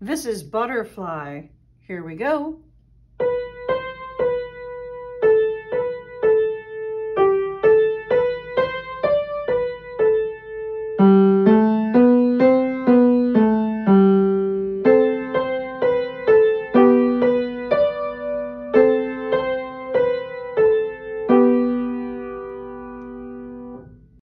This is Butterfly. Here we go.